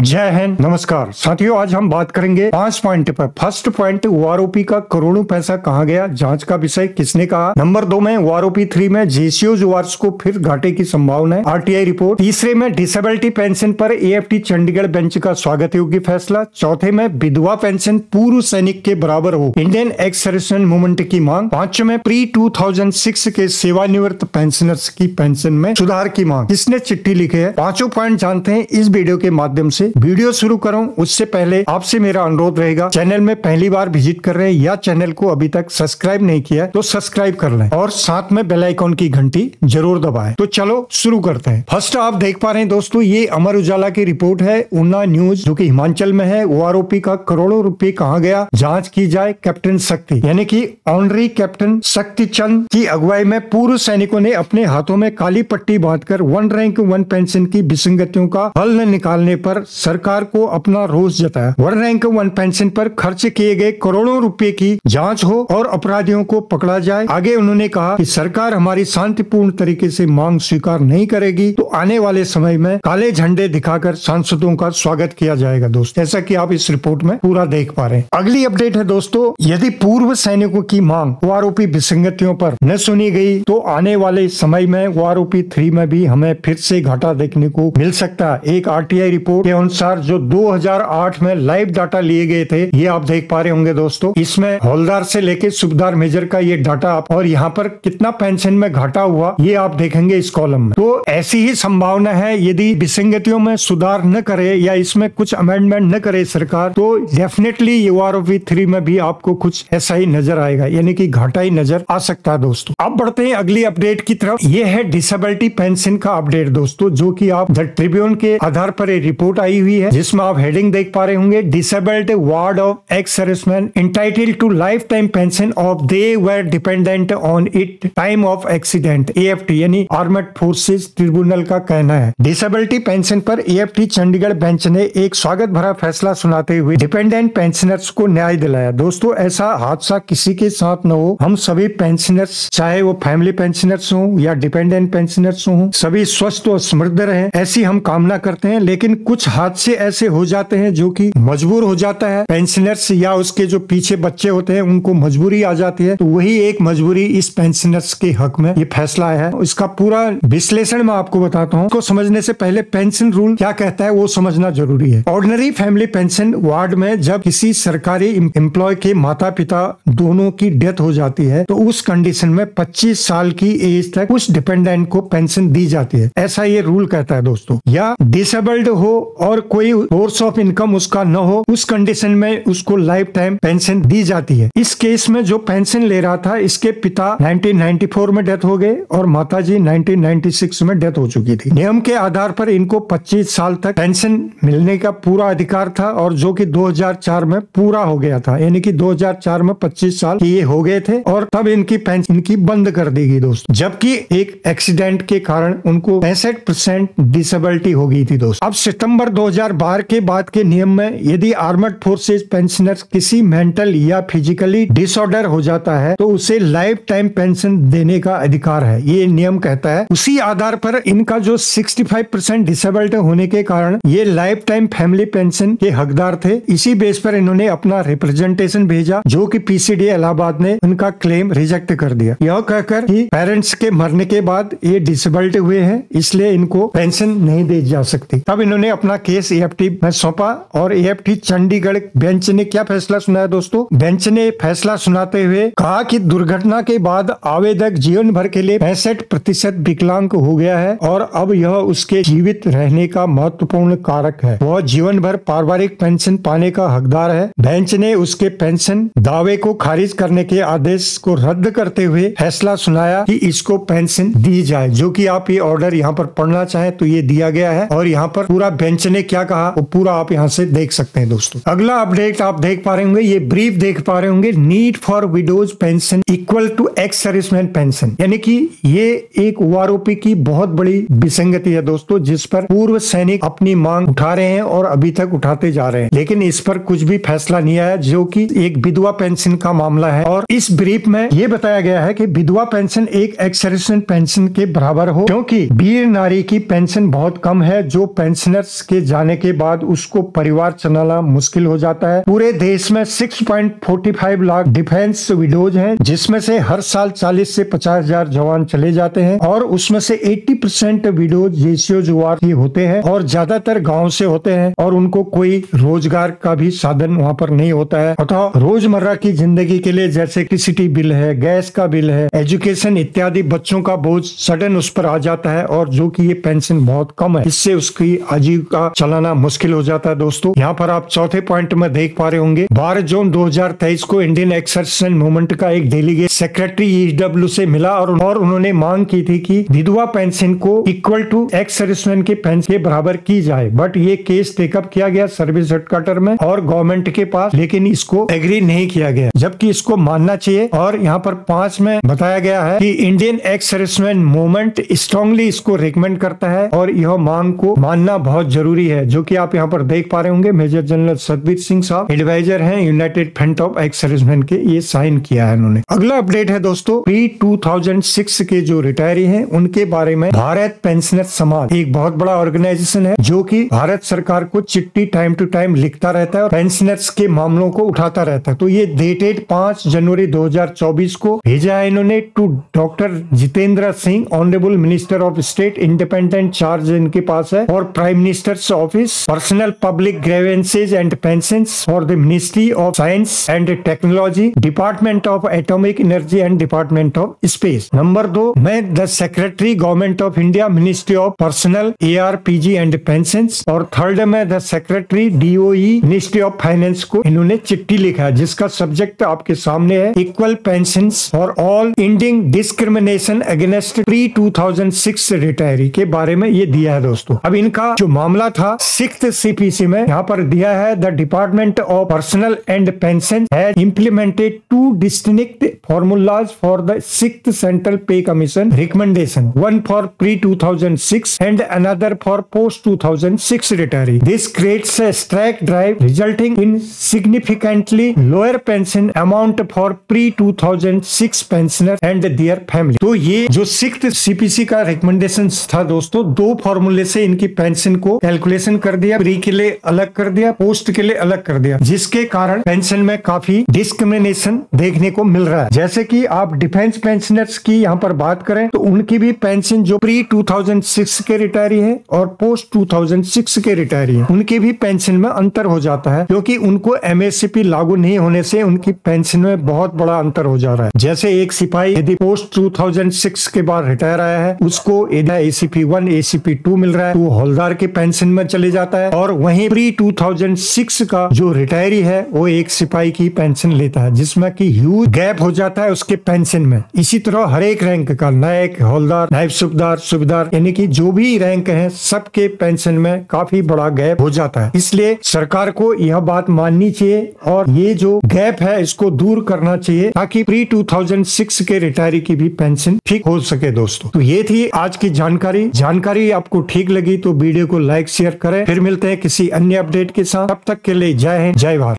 जय हिंद। नमस्कार। साथियों, आज हम बात करेंगे पाँच पॉइंट पर। फ़र्स्ट पॉइंट ओआरओपी का करोड़ों पैसा कहाँ गया? जाँच का विषय किसने कहा? नंबर दो में ओआरओपी थ्री में जेसीओ जुआर्स को फिर घाटे की संभावना है। आरटीआई रिपोर्ट तीसरे में डिसेबिलिटी पेंशन पर एएफटी चंडीगढ़ बेंच का स्वागत योग्य फैसला। चौथे में, विधवा पेंशन पूर्व सैनिक के बराबर हो। इंडियन एक्स मूवमेंट की मांग। पाँचवें में प्री टू के सेवानिवृत्त पेंशनर्स की पेंशन में सुधार की मांग। किसने चिट्ठी लिखी है? पाँचों पॉइंट जानते हैं इस वीडियो के माध्यम से। वीडियो शुरू करूँ, उससे पहले आपसे मेरा अनुरोध रहेगा, चैनल में पहली बार विज़िट कर रहे हैं या चैनल को अभी तक सब्सक्राइब नहीं किया तो सब्सक्राइब कर लें और साथ में बेल आइकॉन की घंटी ज़रूर दबाएँ। तो चलो शुरू करते हैं। फ़र्स्ट आप देख पा रहे हैं दोस्तों, ये अमर उजाला की रिपोर्ट है उन्ना न्यूज़, जो की हिमाचल में है ओ का करोड़ों रुपए कहाँ गया, जाँच की जाए कैप्टन शक्ति। यानी की ऑनरी कैप्टन शक्ति चंद की अगुवाई में पूर्व सैनिकों ने अपने हाथों में काली पट्टी बांधकर वन रैंक वन पेंशन की विसंगतियों का हल निकालने पर सरकार को अपना रोष जताया। वन रैंक वन पेंशन पर खर्च किए गए करोड़ों रुपए की जाँच हो और अपराधियों को पकड़ा जाए। आगे उन्होंने कहा कि सरकार हमारी शांतिपूर्ण तरीके से मांग स्वीकार नहीं करेगी। तो आने वाले समय में काले झंडे दिखाकर सांसदों का स्वागत किया जाएगा दोस्त। ऐसा की आप इस रिपोर्ट में पूरा देख पा रहे हैं। अगली अपडेट है दोस्तों, यदि पूर्व सैनिकों की मांग आरोपी विसंगतियों पर न सुनी गई तो आने वाले समय में आरोपी थ्री में भी हमें फिर से घाटा देखने को मिल सकता है। एक आरटीआई रिपोर्ट के अनुसार जो 2008 में लाइव डाटा लिए गए थे, ये आप देख पा रहे होंगे दोस्तों। इसमें हौलदार से लेके सुबदार मेजर का ये डाटा आप और यहाँ पर कितना पेंशन में घाटा हुआ, ये आप देखेंगे इस कॉलम में। तो ऐसी ही संभावना है, यदि विसंगतियों में सुधार न करे या इसमें कुछ अमेंडमेंट न करे सरकार तो डेफिनेटली यूआरओवी थ्री में भी आपको कुछ ऐसा ही नज़र आएगा, यानी कि घाटा ही नज़र आ सकता है दोस्तों। अब बढ़ते हैं अगली अपडेट की तरफ़। ये है डिसेबिलिटी पेंशन का अपडेट दोस्तों, जो कि आप द ट्रिब्यून के आधार पर रिपोर्ट आई हुई है। जिसमें आप हेडिंग देख पा रहे होंगे disabled ward of ex serviceman entitled to life time pension of they were dependent on it time of accident AFT यानी आर्मड फोर्सेज ट्रिब्यूनल का कहना है। डिसेबिलिटी पेंशन पर एएफटी चंडीगढ़ बेंच ने एक स्वागत भरा फैसला सुनाते हुए डिपेंडेंट पेंशनर्स को न्याय दिलाया। दोस्तों, ऐसा हादसा किसी के साथ न हो। हम सभी पेंशनर्स चाहे वो फैमिली पेंशनर्स हो या डिपेंडेंट पेंशनर्स हो, सभी स्वस्थ और समृद्ध रहे। ऐसी हम कामना करते हैं, लेकिन कुछ हाथ हादसे ऐसे हो जाते हैं जो कि मजबूर हो जाता है। पेंशनर्स या उसके जो पीछे बच्चे होते हैं, उनको मजबूरी आ जाती है। तो वही एक मजबूरी इस पेंशनर्स के हक में ये फैसला है। इसका पूरा विश्लेषण मैं आपको बताता हूँ। समझने से पहले पेंशन रूल क्या कहता है, वो समझना ज़रूरी है। ऑर्डनरी फैमिली पेंशन वार्ड में जब किसी सरकारी एम्प्लॉय के माता पिता दोनों की डेथ हो जाती है तो उस कंडीशन में 25 साल की एज तक उस डिपेंडेंट को पेंशन दी जाती है। ऐसा ये रूल कहता है दोस्तों। या डिसेबल्ड हो और कोई सोर्स ऑफ़ इनकम उसका न हो, उस कंडीशन में उसको लाइफ टाइम पेंशन दी जाती है। इस केस में जो पेंशन ले रहा था, इसके पिता 1994 में डेथ हो गए और माता जी 1996 में डेथ हो चुकी थी। नियम के आधार पर इनको 25 साल तक पेंशन मिलने का पूरा अधिकार था और जो कि 2004 में पूरा हो गया था। यानी कि 2004 में 25 साल ये हो गए थे और तब इनकी पेंशन इनकी बंद कर दी गई दोस्तों। जबकि एक एक्सीडेंट के कारण उनको पैंसठ परसेंट डिसेबिलिटी हो गई थी दोस्तों। अब सितंबर 2012 के बाद के नियम में यदि आर्मड फोर्सेज पेंशनर किसी मेंटल या फिजिकली डिसऑर्डर हो जाता है तो उसे लाइफ टाइम पेंशन देने का अधिकार है। ये नियम कहता है। उसी आधार पर इनका जो 65 परसेंट डिसेबल्ड होने के कारण ये लाइफ टाइम फैमिली पेंशन के हकदार थे। इसी बेस पर इन्होंने अपना रिप्रेजेंटेशन भेजा, जो कि पीसीडी इलाहाबाद ने उनका क्लेम रिजेक्ट कर दिया। यह कहकर कि पेरेंट्स के मरने के बाद ये डिसेबल्ड हुए हैं, इसलिए इनको पेंशन नहीं दी जा सकती। तब इन्होंने अपना केस एएफटी में सौंपा और एएफटी चंडीगढ़ बेंच ने क्या फैसला सुनाया दोस्तों? बेंच ने फैसला सुनाते हुए कहा कि दुर्घटना के बाद आवेदक जीवन भर के लिए पैंसठ प्रतिशत विकलांग हो गया है और अब यह उसके जीवित रहने का महत्वपूर्ण कारक है। वह जीवन भर पारिवारिक पेंशन पाने का हकदार है। बेंच ने उसके पेंशन दावे को खारिज करने के आदेश को रद्द करते हुए फैसला सुनाया कि इसको पेंशन दी जाए। जो कि आप ये ऑर्डर यहाँ पर पढ़ना चाहें तो ये दिया गया है और यहाँ पर पूरा बेंच ने क्या कहा? वो पूरा आप यहाँ से देख सकते हैं दोस्तों। अगला अपडेट आप देख पा रहे होंगे, ये ब्रीफ देख पा रहे होंगे need for widows pension equal to ex serviceman pension यानी कि ये एक ओआरओपी की बहुत बड़ी विसंगति है दोस्तों, जिस पर पूर्व सैनिक अपनी मांग उठा रहे हैं और अभी तक उठाते जा रहे हैं। लेकिन इस पर कुछ भी फैसला नहीं आया, जो कि एक विधवा पेंशन का मामला है। और इस ब्रीफ में ये बताया गया है कि विधवा पेंशन एक एक्स सर्विसमैन पेंशन के बराबर हो, क्योंकि वीर नारी की पेंशन बहुत कम है, जो पेंशनर्स के जाने के बाद उसको परिवार चलाना मुश्किल हो जाता है। पूरे देश में 6.45 लाख डिफेंस विडोज हैं, जिसमें से हर साल 40 से पचास हज़ार जवान चले जाते हैं और उसमें से 80 परसेंट विडोज जेसीओ जुआर ही होते हैं और ज़्यादातर गाँव से होते हैं और उनको कोई रोज़गार का भी साधन वहाँ पर नहीं होता है। अतः रोज़मर्रा की ज़िंदगी के लिए जैसे इलेक्ट्रिसिटी बिल है गैस का बिल है एजुकेशन इत्यादि बच्चों का बोझ सडन उस पर आ जाता है और जो कि ये पेंशन बहुत कम है, इससे उसकी आजीविका चलाना मुश्किल हो जाता है दोस्तों। यहाँ पर आप चौथे पॉइंट में देख पा रहे होंगे। बारह जून 2023 को इंडियन एक्सर्सन मूवमेंट का एक डेलीगेट सेक्रेटरी ईडब्ल्यू से मिला और, और उन्होंने मांग की थी कि विधवा पेंशन को इक्वल टू एक्स सर्विसमैन के पेंशन के बराबर की जाए। बट ये केस टेकअप किया गया सर्विस हेडक्वार्टर में और गवर्नमेंट के पास लेकिन इसको एग्री नहीं किया गया। जबकि इसको मानना चाहिए और यहाँ पर पाँच में बताया गया है कि Indian ex serviceman movement strongly इसको रिकमेंड करता है और यह मांग को मानना बहुत ज़रूरी है, जो कि आप यहाँ पर देख पा रहे होंगे, मेजर जनरल सतबीर सिंह साहब एडवाइजर हैं united front of ex serviceman के, ये साइन किया है उन्होंने अगला अपडेट है दोस्तों प्री 2006 के जो रिटायरी हैं, उनके बारे में भारत पेंशनर समाज, एक बहुत बड़ा ऑर्गेनाइजेशन है, जो की भारत सरकार को चिट्ठी टाइम टू टाइम लिखता रहता है और पेंशनर्स के मामलों को उठाता रहता है। तो ये डेटेड पाँच जनवरी 2024 को भेजा है इन्होंने to doctor Jitendra Singh honourable minister of state independent charge इनके पास है और prime minister office personnel public grievances and pension for the ministry of science and technology department of atomic energy and department of space number दो मैं the secretary government of India ministry of personnel A R P G and pension और third में the secretary DOE ministry of finance को इन्होंने चिट्ठी लिखा है, जिसका सब्जेक्ट आपके सामने है equal pension for all ending discrimination against pre 2006 retiree के बारे में ये दिया है दोस्तों। अब इनका जो मामला था। सिक्स सीपीसी में यहाँ पर दिया है the department of personnel and pension है implemented two distinct formulas for the six central pay commission recommendation one for pre 2006 and another for post 2006 retiree this creates strike drive, resulting in significantly lower pension amount for pre 2006 pensioner and their family. तो ये जो six CPC का recommendation था दोस्तों, दो फॉर्मूले से इनकी पेंशन को कैलकुलेशन कर दिया प्री के लिए अलग कर दिया पोस्ट के लिए अलग कर दिया। जिसके कारण पेंशन में काफ़ी डिस्क्रिमिनेशन देखने को मिल रहा है। जैसे कि आप डिफेंस पेंशनर्स की यहाँ पर बात करें तो उनकी भी पेंशन जो प्री 2006 के रिटायरी है और पोस्ट 2006 के रिटायरी है, उनके भी पेंशन में अंतर हो जाता है, क्योंकि उनको एमएससीपी लागू नहीं होने से उनकी पेंशन में बहुत बड़ा अंतर हो जा रहा है। जैसे एक सिपाही यदि पोस्ट 2006 के बाद रिटायर आया है, उसको एसीपी वन एसीपी टू मिल रहा है तो हौलदार के पेंशन में चले जाता है और वहीं प्री 2006 का जो रिटायरी है, वो एक सिपाही की पेंशन लेता है, जिसमें की ह्यूज गैप हो जाता है उसके पेंशन में। इसी तरह हर एक रैंक का, नायक हौलदार नायब सुबेदार सुबेदार, यानी कि जो भी रैंक है, सबके पेंशन में काफ़ी बड़ा गैप हो जाता है। इसलिए सरकार को यह बात माननी चाहिए और ये जो गैप है, इसको दूर करना चाहिए, ताकि प्री 2006 के रिटायरी की भी पेंशन ठीक हो सके दोस्तों। तो ये थी आज की जानकारी। जानकारी आपको ठीक लगी तो वीडियो को लाइक शेयर करें। फिर मिलते हैं किसी अन्य अपडेट के साथ। तब तक के लिए जय हिंद, जय भारत।